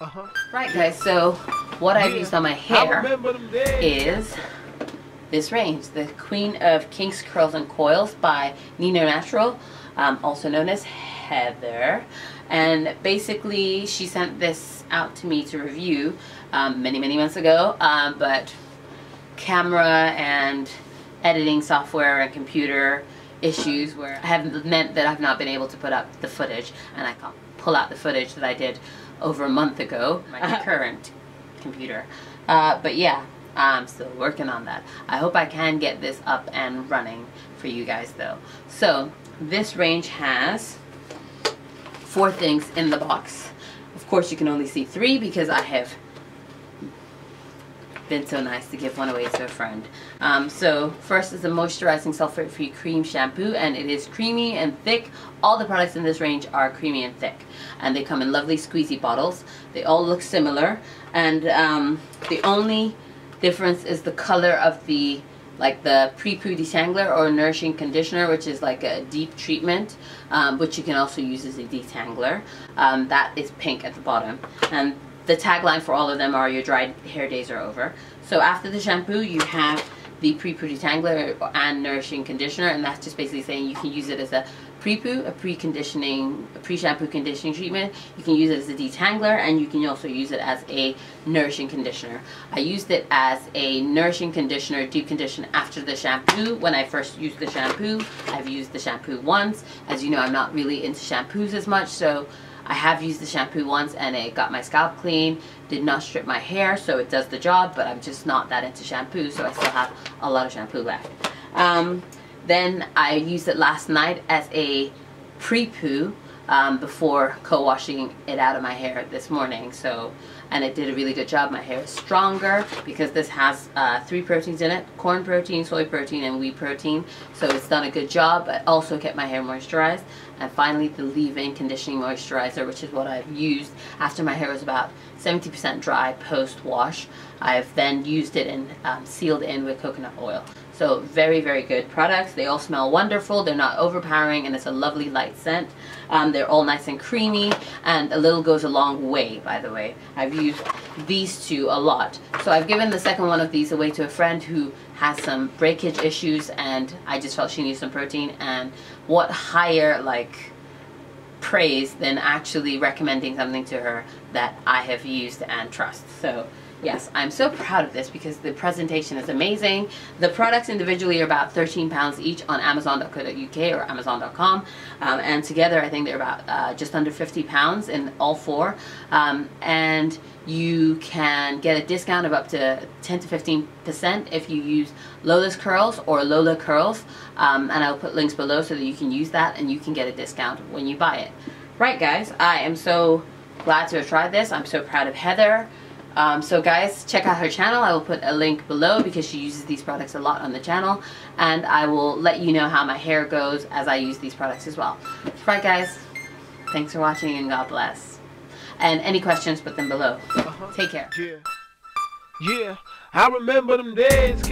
Uh-huh. Right guys, so what I've used on my hair is this range, the Queen of Kinks Curls and Coils by Neno Natural, um, also known as Heather. And basically she sent this out to me to review um, many, many months ago, um, but camera and editing software and computer issues where have meant that I've not been able to put up the footage and I can't pull out the footage that I did over a month ago, my current computer. Uh, but yeah, I'm still working on that. I hope I can get this up and running for you guys though. So this range has four things in the box. Of course you can only see three because I have been so nice to give one away to a friend. Um, so first is a moisturizing sulfate-free cream shampoo and it is creamy and thick. All the products in this range are creamy and thick and they come in lovely squeezy bottles. They all look similar and um, the only difference is the color of the like the pre-poo detangler or nourishing conditioner which is like a deep treatment um, which you can also use as a detangler um, that is pink at the bottom and the tagline for all of them are your dried hair days are over. So after the shampoo, you have the pre-poo detangler and nourishing conditioner, and that's just basically saying you can use it as a pre-poo, a pre-conditioning, pre-shampoo conditioning treatment. You can use it as a detangler, and you can also use it as a nourishing conditioner. I used it as a nourishing conditioner, deep condition after the shampoo. When I first used the shampoo, I've used the shampoo once. As you know, I'm not really into shampoos as much, so I have used the shampoo once and it got my scalp clean, did not strip my hair, so it does the job, but I'm just not that into shampoo, so I still have a lot of shampoo left. Um, then I used it last night as a pre-poo um, before co-washing it out of my hair this morning. So, and it did a really good job. My hair is stronger because this has uh, three proteins in it, corn protein, soy protein, and wheat protein. So it's done a good job, but also kept my hair moisturized. And finally, the leave-in conditioning moisturizer, which is what I've used after my hair was about 70% dry post-wash. I've then used it and um, sealed in with coconut oil. So very, very good products. They all smell wonderful. They're not overpowering and it's a lovely light scent. Um, they're all nice and creamy and a little goes a long way, by the way. I've used these two a lot. So I've given the second one of these away to a friend who has some breakage issues and I just felt she needed some protein and what higher like praise than actually recommending something to her that I have used and trust. So yes, I'm so proud of this because the presentation is amazing. The products individually are about 13 pounds each on amazon.co.uk or amazon.com. Um, and together I think they're about uh, just under 50 pounds in all four. Um, and you can get a discount of up to 10 to 15% if you use Lola's Curls or Lola Curls. Um, and I'll put links below so that you can use that and you can get a discount when you buy it. Right guys, I am so glad to have tried this. I'm so proud of Heather. Um, so guys, check out her channel. I will put a link below because she uses these products a lot on the channel. And I will let you know how my hair goes as I use these products as well. Right guys, thanks for watching and God bless. And any questions, put them below. Uh -huh. Take care. Yeah. Yeah. I remember them days,